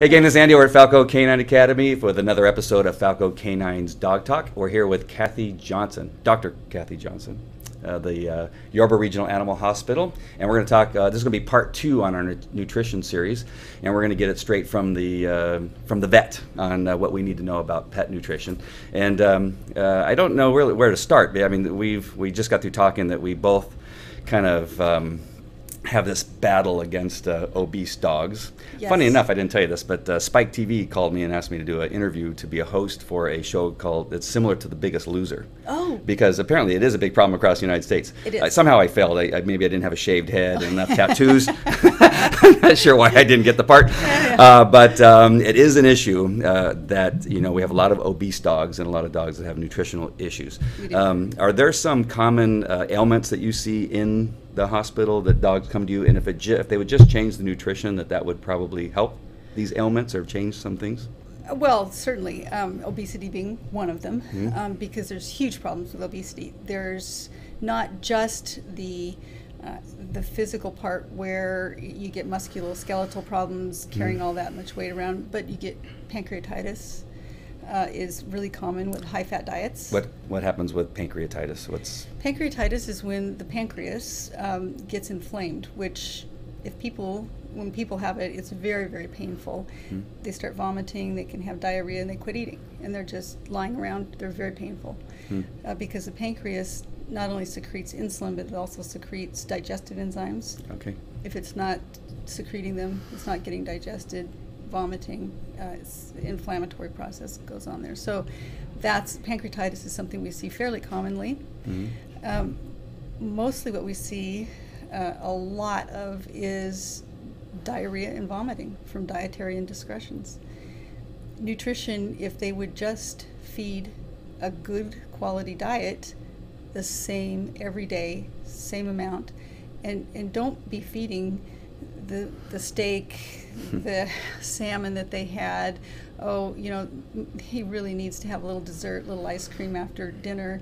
Hey gang, this is Andy. We're at Falco K9 Academy with another episode of Falco K9's Dog Talk. We're here with Kathy Johnson, Dr. Kathy Johnson, uh, the uh, Yorba Regional Animal Hospital, and we're going to talk. Uh, this is going to be part two on our nu- nutrition series, and we're going to get it straight from the uh, from the vet on uh, what we need to know about pet nutrition. And um, uh, I don't know really where to start. I mean, we've we just got through talking that we both kind of. Um, have this battle against uh, obese dogs. Yes. Funny enough, I didn't tell you this, but uh, Spike TV called me and asked me to do an interview to be a host for a show called it's similar to The Biggest Loser. Oh. Because apparently it is a big problem across the United States. It is. Uh, somehow I failed. I, I, maybe I didn't have a shaved head and enough tattoos. I'm not sure why I didn't get the part. Uh, but um, it is an issue uh, that you know we have a lot of obese dogs and a lot of dogs that have nutritional issues. Um, are there some common uh, ailments that you see in the hospital that dogs come to you, and if it ju- if they would just change the nutrition, that that would probably help these ailments or change some things? Well, certainly, um, obesity being one of them, Mm-hmm. um, because there's huge problems with obesity. There's not just the uh, the physical part where you get musculoskeletal problems Mm-hmm. carrying all that much weight around, but you get pancreatitis. Uh, is really common with high fat diets. What what happens with pancreatitis? What's Pancreatitis is when the pancreas um, gets inflamed, which, if people, when people have it, it's very, very painful. They start vomiting, they can have diarrhea, and they quit eating. And they're just lying around, they're very painful. Uh, because the pancreas not only secretes insulin, but it also secretes digestive enzymes. okay? If it's not secreting them, it's not getting digested, vomiting, uh, inflammatory process goes on there. So that's pancreatitis is something we see fairly commonly. Um, mostly what we see uh, a lot of is diarrhea and vomiting from dietary indiscretions. Nutrition, if they would just feed a good quality diet, the same every day, same amount, and, and don't be feeding the, the steak, the salmon that they had. Oh, you know, he really needs to have a little dessert, little ice cream after dinner.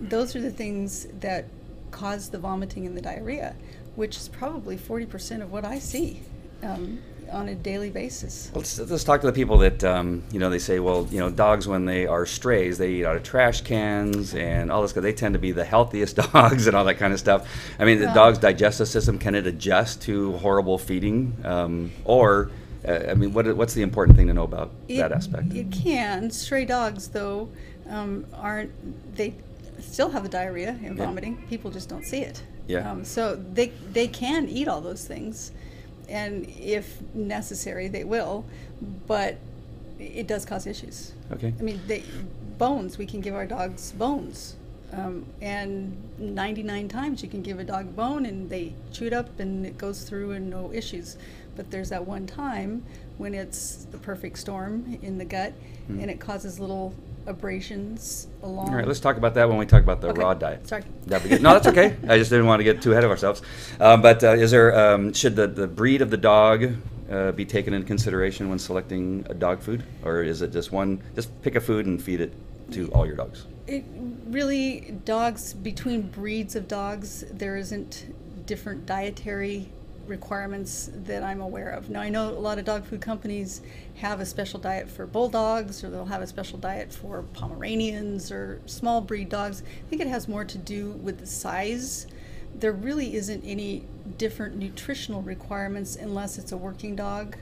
Those are the things that cause the vomiting and the diarrhea, which is probably 40% of what I see um, on a daily basis. Let's, let's talk to the people that um, you know. They say, well, you know, dogs when they are strays, they eat out of trash cans and all this. 'cause They tend to be the healthiest dogs and all that kind of stuff. I mean, the dog's digestive system can it adjust to horrible feeding, um, or uh, I mean, what, what's the important thing to know about that aspect? It can. Stray dogs, though, um, aren't. They still have the diarrhea and Yeah. vomiting. People just don't see it. Yeah. Um, so they they can eat all those things, and if necessary, they will. But it does cause issues. Okay. I mean, they, bones. We can give our dogs bones. Um, and 99 times you can give a dog a bone and they chew it up and it goes through and no issues. But there's that one time when it's the perfect storm in the gut and it causes little abrasions along. All right, let's talk about that when we talk about the Okay. raw diet. Sorry. That'd be good. No, that's okay. I just didn't want to get too ahead of ourselves. Um, but uh, is there um, should the, the breed of the dog uh, be taken into consideration when selecting a dog food, or is it just one? Just pick a food and feed it to all your dogs. It really dogs between breeds of dogs there isn't different dietary requirements that I'm aware of. Now I know a lot of dog food companies have a special diet for bulldogs or they'll have a special diet for Pomeranians or small breed dogs. I think it has more to do with the size. There really isn't any different nutritional requirements unless it's a working dog.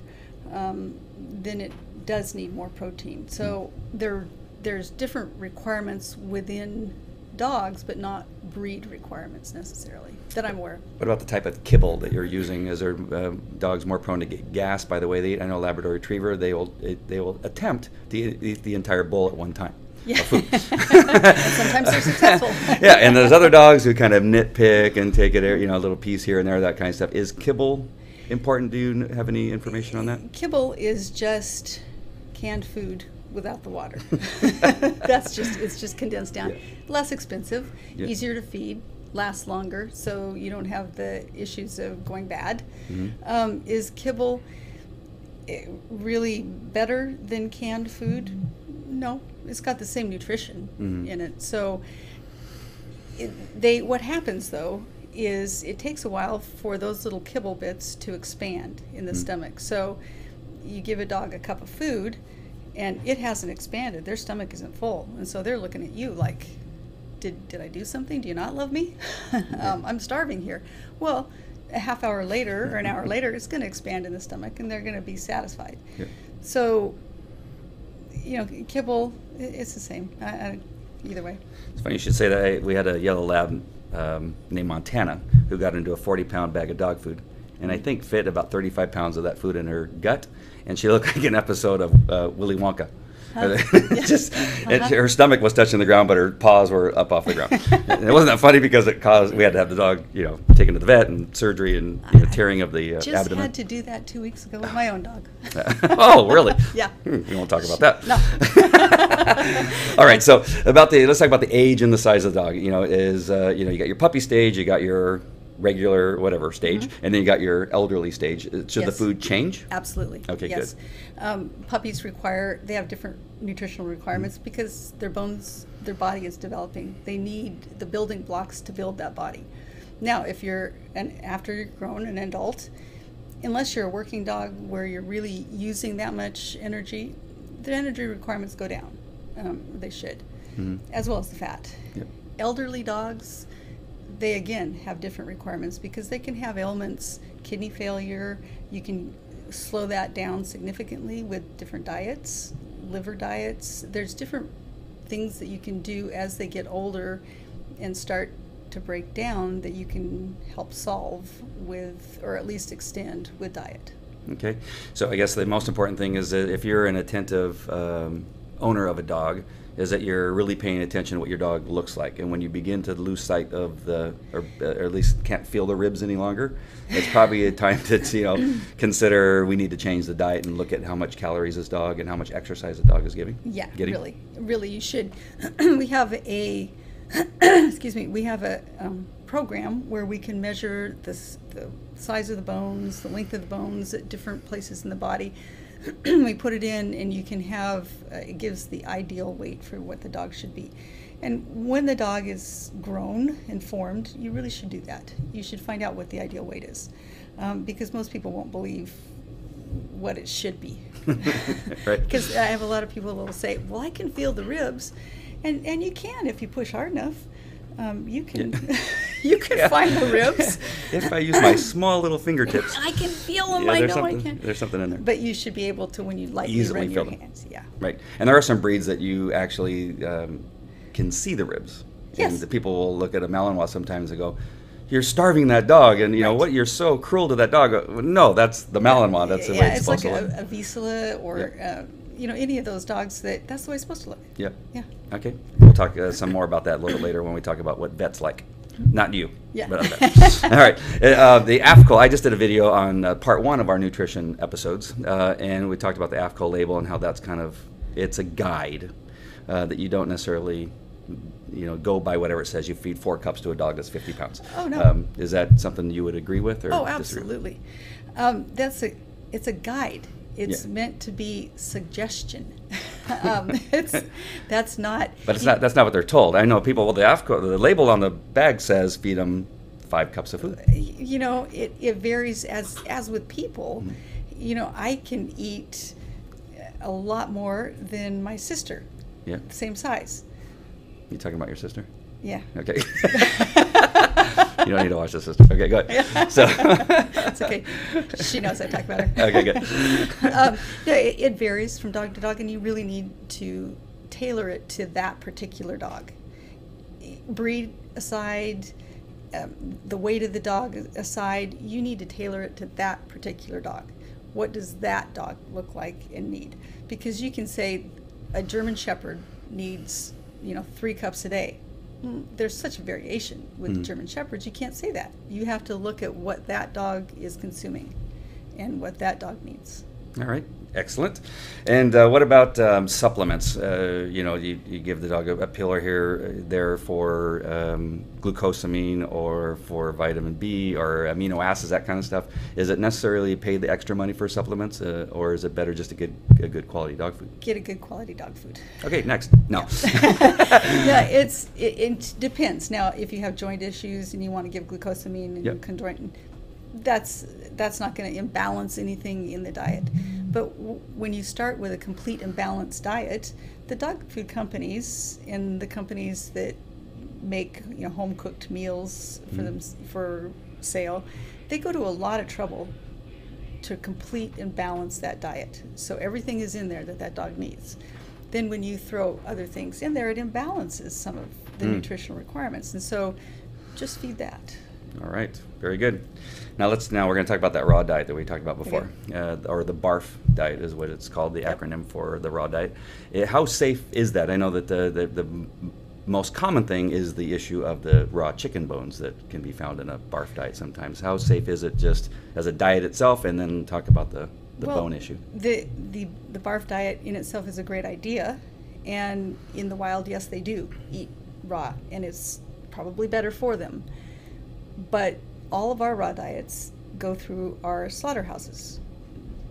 Um, then it does need more protein. So there there's different requirements within dogs, but not breed requirements necessarily that I'm aware. What about the type of kibble that you're using? Is there uh, dogs more prone to get gas by the way they eat? I know Labrador Retriever they will they will attempt to eat, the entire bowl at one time. Yeah. Sometimes they're successful. yeah, and there's other dogs who kind of nitpick and take it, you know, a little piece here and there, that kind of stuff. Is kibble important? Do you have any information on that? Kibble is just canned food without the water. That's just it's just condensed down. Yeah. Less expensive, Yeah. easier to feed, lasts longer, so you don't have the issues of going bad. Mhm. Um, is kibble eh, really better than canned food? No, it's got the same nutrition Mhm. in it. So it, they what happens though is it takes a while for those little kibble bits to expand in the Mm. stomach. So you give a dog a cup of food and it hasn't expanded, their stomach isn't full. And so they're looking at you like, did, did I do something? Do you not love me? um, I'm starving here. Well, a half hour later or an hour later, it's going to expand in the stomach and they're going to be satisfied. Yeah. So, you know, kibble, it's the same. I, I, either way. It's funny you should say that. I- We had a yellow lab um, named Montana who got into a 40 pound bag of dog food. And I think fit about 35 pounds of that food in her gut. And she looked like an episode of uh, Willy Wonka. Just, it, her stomach was touching the ground, but her paws were up off the ground. and it wasn't that funny because it caused we had to have the dog, you know, taken to the vet and surgery and you know, tearing of the uh, Just abdomen. had to do that two weeks ago with my own dog. oh, really? Yeah. Hmm, we won't talk about that. No. All right. So about the let's talk about the age and the size of the dog. You know, is uh, you know you got your puppy stage, you got your regular whatever stage, and then you got your elderly stage. Uh, Should the Mm-hmm. Food change? Absolutely. Okay, yes. Um, puppies require they have different nutritional requirements Mm-hmm. because their bones, their body is developing. They need the building blocks to build that body. Now, if you're an after you're grown an adult, unless you're a working dog where you're really using that much energy, the energy requirements go down. Um, they should, Mhm. as well as the fat. Yep. Elderly dogs, they again have different requirements because they can have ailments, kidney failure. You can slow that down significantly with different diets, liver diets. There's different things that you can do as they get older and start to break down that you can help solve with, or at least extend with diet. Okay. So I guess the most important thing is that if you're an attentive um, owner of a dog, is that you're really paying attention to what your dog looks like. And when you begin to lose sight of the, or, or at least can't feel the ribs any longer, it's probably a time to you know consider we need to change the diet and look at how much calories this dog and how much exercise the dog is giving. Yeah, getting. really, really, you should. we have a, excuse me, we have a um, program where we can measure the, s- the size of the bones, the length of the bones at different places in the body. we put it in, and you can have. Uh, it gives the ideal weight for what the dog should be. And when the dog is grown and formed, you really should do that. You should find out what the ideal weight is, um, because most people won't believe what it should be. Right. Because I have a lot of people that will say, "Well, I can feel the ribs," and and you can if you push hard enough. Um, you can Yeah. you can Yeah. find the ribs. if I use my small little fingertips. I can feel them. Yeah, I know I can. there's something in there. But you should be able to when you lightly Easily run your feel them. hands. Yeah. Right. And there are some breeds that you actually um, can see the ribs. Yes. And the people will look at a Malinois sometimes and go, "You're starving that dog," and you know Right. what? You're so cruel to that dog. Uh, No, that's the Malinois. That's the yeah, way it's, it's supposed like to look. a, a Vizsla or uh, you know any of those dogs that that's the way it's supposed to look. yeah. Yeah. Okay. We'll talk uh, some more about that a little bit later when we talk about what vets like. Not you. Yeah. But vets. All right. Uh, uh, the AAFCO, I just did a video on uh, part one of our nutrition episodes, uh, and we talked about the AAFCO label and how that's kind of, it's a guide uh, that you don't necessarily, you know, go by whatever it says. You feed four cups to a dog that's 50 pounds. Oh, no. Um, is that something you would agree with or Oh, absolutely. Um, that's a it's a guide. It's Yeah. meant to be suggestion. um, it's that's not. But it's not, that's not what they're told. I know people, well, the AAFCO, the label on the bag says feed them five cups of food. you know it, it varies as as with people Mm-hmm. you know i can eat a lot more than my sister Yeah. same size You talking about your sister? yeah Okay. you don't need to watch the sister. Okay, good. So it's okay. She knows i talk about her. Okay, good. um, no, it, it varies from dog to dog and you really need to tailor it to that particular dog. Breed aside um, the weight of the dog aside you need to tailor it to that particular dog. What does that dog look like and need? Because you can say a german shepherd needs you know three cups a day there's such a variation with Mhm. german shepherds you can't say that. You have to look at what that dog is consuming and what that dog needs. All right, excellent. And uh, what about um, supplements? Uh, you know, you, you give the dog a, a pill or here, uh, there for um, glucosamine or for vitamin B or amino acids, that kind of stuff. Is it necessarily pay the extra money for supplements, uh, or is it better just to get a good quality dog food? get a good quality dog food Okay, next. No. yeah, it's it, it depends. Now, if you have joint issues and you want to give glucosamine and Yep. chondroitin, that's that's not going to imbalance anything in the diet. But w- when you start with a complete and balanced diet, the dog food companies and the companies that make you know home cooked meals for Mhm. them for sale, they go to a lot of trouble to complete and balance that diet. So everything is in there that that dog needs. Then when you throw other things in there, it imbalances some of the Mm. nutritional requirements. And so just feed that. All right, very good. Now let's now we're going to talk about that raw diet that we talked about before, Okay. uh, or the BARF diet is what it's called, the Yep. acronym for the raw diet. Eh, how safe is that? I know that the, the the most common thing is the issue of the raw chicken bones that can be found in a BARF diet sometimes. How safe is it just as a diet itself, and then talk about the the Well, bone issue? The, the, the barf diet in itself is a great idea. And in the wild, yes, they do eat raw, and it's probably better for them. But all of our raw diets go through our slaughterhouses.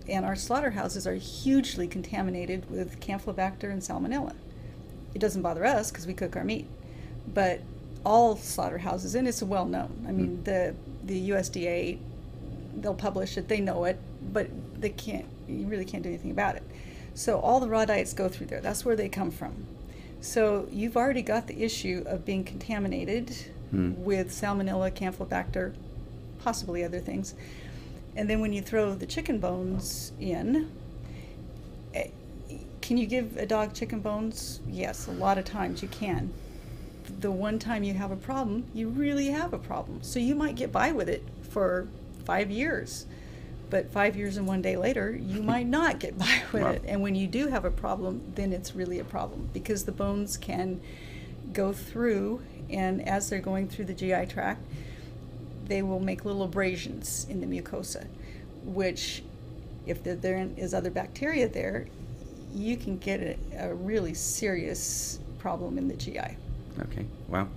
And our slaughterhouses are hugely contaminated with Campylobacter and Salmonella. It doesn't bother us because we cook our meat. But all slaughterhouses, and it's well known. I mean, mm. the, the USDA they'll publish it, they know it, but they can't, you really can't do anything about it. So all the raw diets go through there. That's where they come from. So you've already got the issue of being contaminated Hmm. with salmonella, campylobacter, possibly other things. And then when you throw the chicken bones in, eh, can you give a dog chicken bones? Yes, a lot of times you can. The one time you have a problem, you really have a problem. So you might get by with it for five years. But five years and one day later, you might not get by with Wow. it. And when you do have a problem, then it's really a problem because the bones can go through, and as they're going through the GI tract, they will make little abrasions in the mucosa, which, if there, is other bacteria there, you can get a, a really serious problem in the GI. Okay, wow.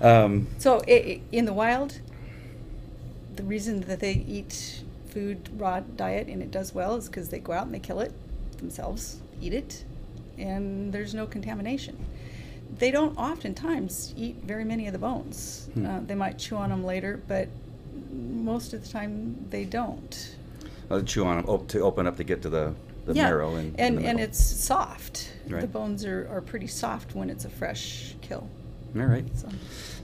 Um, So i i in the wild, the reason that they eat food raw diet and it does well is because they go out and they kill it themselves, eat it, and there's no contamination. They don't oftentimes eat very many of the bones. Hmm. Uh, they might chew on them later, but most of the time they don't. I'll chew on 'em op- to open up to get to the, the yeah, marrow and and, the and it's soft. The bones are, are pretty soft when it's a fresh kill. all right. So.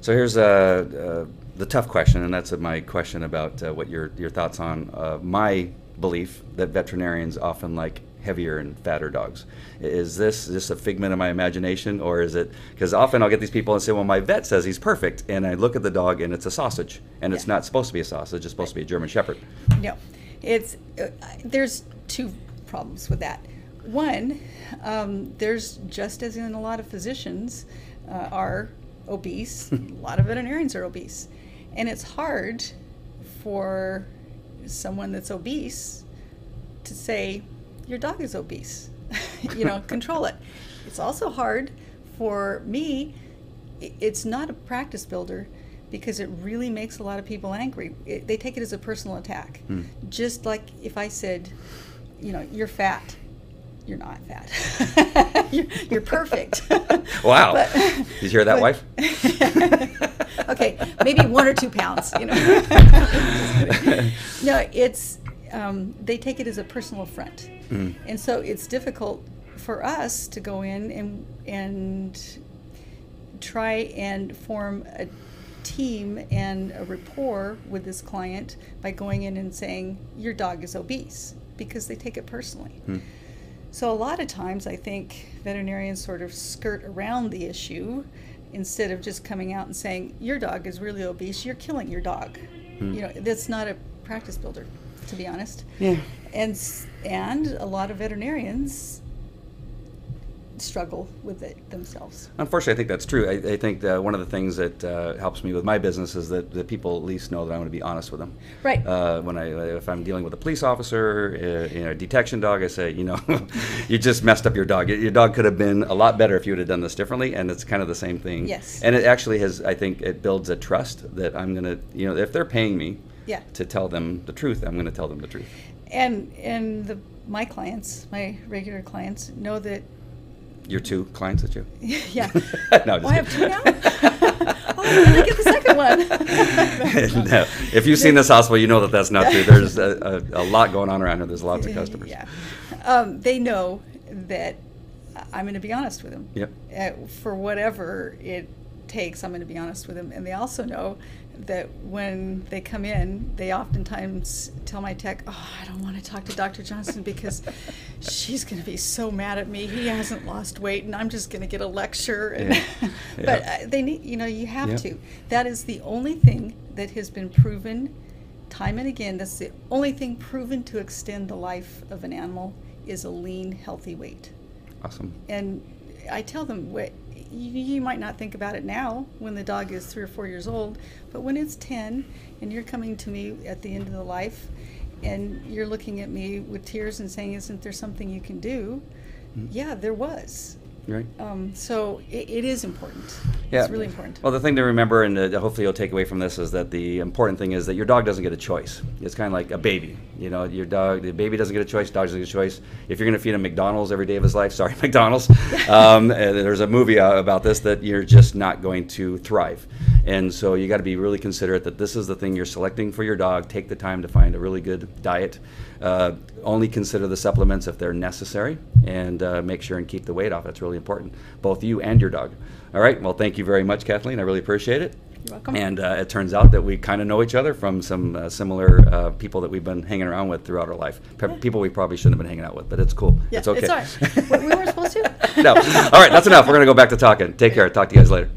So here's uh, uh, the tough question, and that's my question about uh, what your your thoughts on uh, my belief that veterinarians often like heavier and fatter dogs. Is this just a figment of my imagination, or is it because often I'll get these people and say, "Well, my vet says he's perfect," and I look at the dog and it's a sausage, and it's not supposed to be a sausage; it's supposed to be a German Shepherd. No, it's uh, there's two problems with that. One, um, there's just as in a lot of physicians uh, are obese, a lot of veterinarians are obese, and it's hard for someone that's obese to say your dog is obese. you know, control it. It's also hard for me. It's not a practice builder because it really makes a lot of people angry. It, they take it as a personal attack. Hmm. Just like if I said, you know, you're fat. You're not fat. you're, you're perfect. Wow. But- Did you hear that, but- wife? okay, maybe one or two pounds. You know. No, it's um, they take it as a personal affront, Mm. and so it's difficult for us to go in and and try and form a team and a rapport with this client by going in and saying your dog is obese because they take it personally. Hmm. So a lot of times I think veterinarians sort of skirt around the issue instead of just coming out and saying your dog is really obese, you're killing your dog. Hmm. You know, that's not a practice builder, to be honest. Yeah. And and a lot of veterinarians struggle with it themselves. Unfortunately, I think that's true. I, I think that one of the things that uh, helps me with my business is that, that people at least know that I'm going to be honest with them. Right. Uh, when I, if I'm dealing with a police officer, uh, you know, a detection dog, I say, you know, you just messed up your dog. Your- Your dog could have been a lot better if you would have done this differently, and it's kind of the same thing. Yes. And it actually has, I think, it builds a trust that I'm going to, you know, if they're paying me Yeah. to tell them the truth, I'm going to tell them the truth. And and the my clients, my regular clients, know that Your two clients that you. yeah. No, just Oh, I have two now. oh, let get the second one. no. If you've seen this hospital, you know that that's not true. There's a, a, a lot going on around here. There's lots of customers. Yeah. Um, they know that I'm going to be honest with them. Yep. Uh, for whatever it takes, I'm going to be honest with them. And they also know that when they come in, they oftentimes tell my tech, "Oh, I don't want to talk to Dr. Johnson because she's going to be so mad at me. He hasn't lost weight, and I'm just going to get a lecture." And Yeah. but Yeah. uh, they need, you know, you have Yeah. to. That is the only thing that has been proven time and again. That's the only thing proven to extend the life of an animal is a lean, healthy weight Awesome. and I tell them what you, might not think about it now when the dog is three or four years old, but when it's ten and you're coming to me at the end of the life, and you're looking at me with tears and saying, "Isn't there something you can do?" Mm. Yeah, there was. Right. Um, so it, it is important. Yeah. It's really important. Well, the thing to remember, and uh, hopefully you'll take away from this, is that the important thing is that your dog doesn't get a choice. It's kind of like a baby. You know, your dog, the baby doesn't get a choice. Dog doesn't get a choice. If you're going to feed him McDonald's every day of his life, sorry, McDonald's. um, there's a movie uh, about this that you're just not going to thrive. And so you got to be really considerate that this is the thing you're selecting for your dog. Take the time to find a really good diet. Uh, only consider the supplements if they're necessary, and uh, make sure and keep the weight off. That's really important, both you and your dog. All right. Well, thank you very much, Kathleen. I really appreciate it. You're welcome. And uh, it turns out that we kind of know each other from some uh, similar uh, people that we've been hanging around with throughout our life. Pe- Yeah. People we probably shouldn't have been hanging out with, but it's cool. yeah, it's okay. all right. we we weren't supposed to. no. All right. That's enough. We're going to go back to talking. Take care. Talk to you guys later.